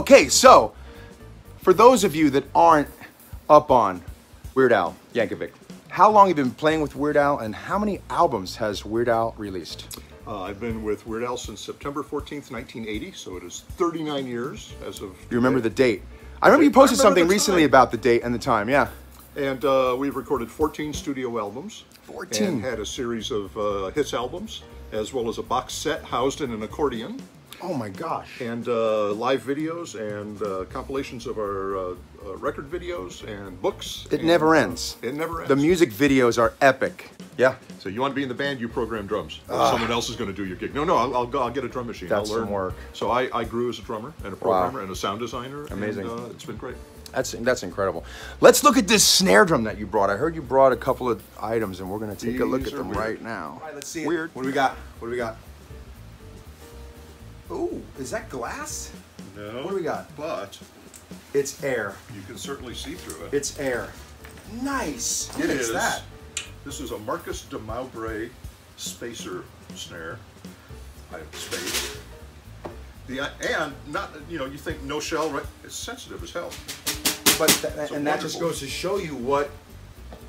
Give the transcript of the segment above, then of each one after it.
Okay, so for those of you that aren't up on Weird Al Yankovic, how long have you been playing with Weird Al and how many albums has Weird Al released? Uh, I've been with Weird Al since September 14th, 1980, so it is 39 years as of. Do You remember the date? I remember you posted remember something recently about the date and the time, yeah. And uh, we've recorded 14 studio albums. 14. And had a series of uh, hits albums, as well as a box set housed in an accordion, Oh my gosh. and uh, live videos and uh, compilations of our uh, uh, record videos and books. It and, never uh, ends. it never ends. The music videos are epic. Yeah. So you want to be in the band, you program drums. Someone else is going to do your gig. No, no, I'll, I'll go. I'll get a drum machine. That's I'll learn. some work. So I, I grew as a drummer and a programmer and a sound designer. Amazing. And, uh, it's been great. That's that's incredible. Let's look at this snare drum that you brought. I heard you brought a couple of items, and we're gonna take a look at them weird. right now. All right, let's see. Weird. What do we got? What do we got? Ooh, is that glass? No. What do we got? But It's air. you can certainly see through it. It's air. Nice. It is. that? This is a Marcus de Maubre spacer snare. I have space. The and not you know you think no shell right? It's sensitive as hell. But th- and that just goes to show you what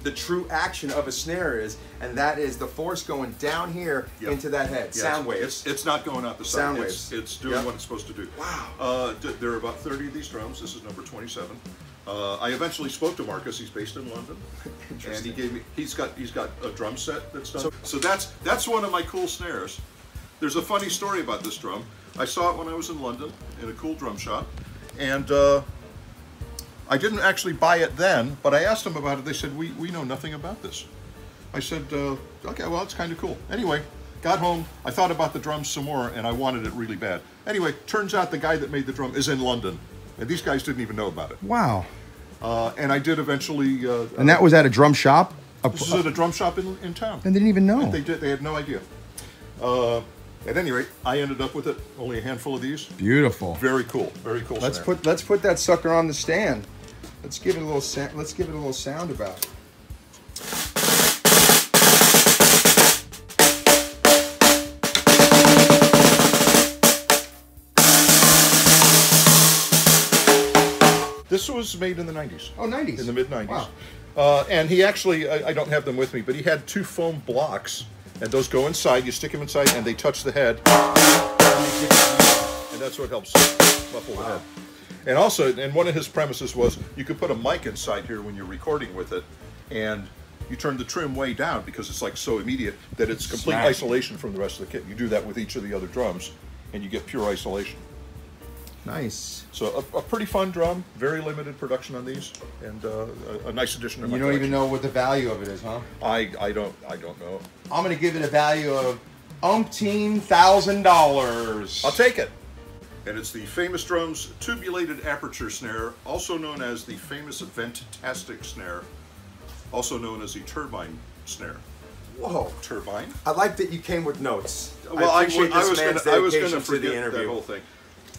the true action of a snare is, and that is the force going down here Yep. into that head. Yes, Sound waves. It's, it's not going out the side. Sound it's, waves. It's doing Yep. what it's supposed to do. Wow. Uh, d- there are about 30 of these drums. This is number 27. Uh, I eventually spoke to Marcus. He's based in London, and he gave me. He's got he's got a drum set that's done. So, that's that's one of my cool snares. There's a funny story about this drum. I saw it when I was in London in a cool drum shop, and uh, I didn't actually buy it then. But I asked them about it. They said we we know nothing about this. I said, uh, okay, well, it's kind of cool. Anyway, got home. I thought about the drums some more, and I wanted it really bad. Anyway, turns out the guy that made the drum is in London, and these guys didn't even know about it. wow. Uh, and I did eventually. Uh, And that was at a drum shop. A, this is at a drum shop in, in town. and they didn't even know. They did. They had no idea. Uh, at any rate, I ended up with it. Only a handful of these. Beautiful. Very cool. Very cool. Let's put let's put that sucker on the stand. Let's give it a little sa- let's give it a little sound about. it. This was made in the 90s. Oh, 90s. In the mid 90s. Wow. Uh, and he actually, I, I don't have them with me, but he had two foam blocks, and those go inside. You stick them inside, and they touch the head, and that's what helps muffle the head. And also, and one of his premises was you could put a mic inside here when you're recording with it, and you turn the trim way down because it's like so immediate that it's complete Smash. isolation from the rest of the kit. You do that with each of the other drums, and you get pure isolation. Nice. So a, a pretty fun drum, very limited production on these, and uh, a, a nice addition to my You don't even know what the value of it is, huh? I I don't I don't know. I'm gonna give it a value of umpteen thousand dollars. I'll take it. And it's the famous drums tubulated aperture snare, also known as the famous ventastic snare, also known as the turbine snare. Whoa. Turbine. I like that you came with notes. Well, I I, I was man's gonna I was gonna to the forget interview. that whole thing.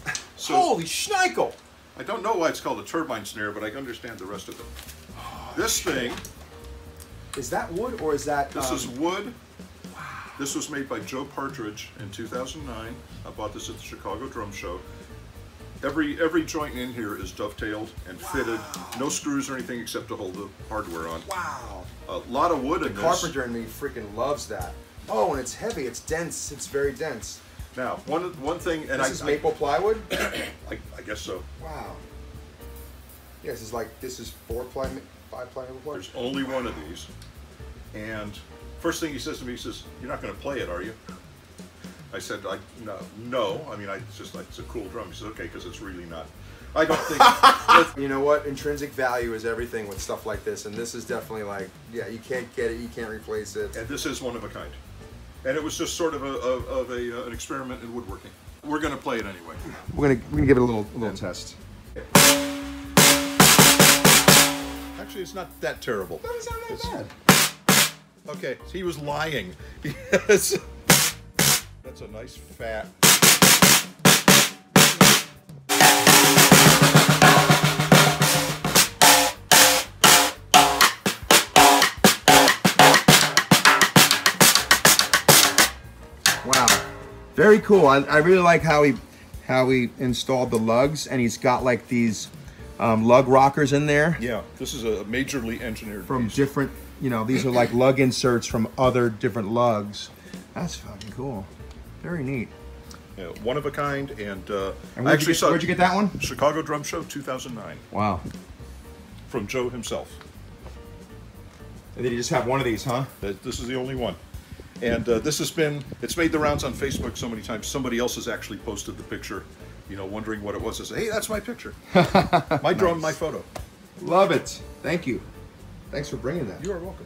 So Holy schnickel! I don't know why it's called a turbine snare, but I understand the rest of it. This thing Is that wood or is that? This um, is wood. This was made by Joe Partridge in 2009. I bought this at the Chicago Drum Show. Every every joint in here is dovetailed and fitted. No screws or anything except to hold the hardware on. Wow. A lot of wood in this. Carpenter in me freaking loves that. Oh, and it's heavy. It's dense. It's very dense. Now, one one thing, and This I, is maple plywood. I, I, I guess so. wow. Yeah, this is like this is four ply, five ply wood. There's only one of these, and first thing he says to me, he says, "You're not going to play it, are you?" I said, "I no, no. I mean, I it's just like it's a cool drum." He says, "Okay, because it's really not." I don't think. You know what? Intrinsic value is everything with stuff like this, and this is definitely like, yeah, you can't get it, you can't replace it. and this is one of a kind. And it was just sort of a of, of a uh, an experiment in woodworking. We're going to play it anyway. We're gonna we're gonna give it a little a little test. Actually, it's not that terrible. Doesn't sound that It's- bad. Okay, so he was lying. Yes. That's a nice fat. Wow. Very cool. I, I really like how he how he installed the lugs, and he's got like these um, lug rockers in there Yeah, this is a majorly engineered from piece. different. You know, these are like lug inserts from other different lugs. That's fucking cool. Very neat. Yeah, one of a kind, and, uh, And I where'd, actually you get, where'd you get that one? Chicago Drum Show 2009 Wow. from Joe himself. And then you just have one of these, huh? This is the only one. And uh, this has been, it's made the rounds on Facebook so many times. Somebody else has actually posted the picture, you know, wondering what it was. I say, hey, that's my picture. my drum, my photo. Love it. Thank you. Thanks for bringing that. You are welcome.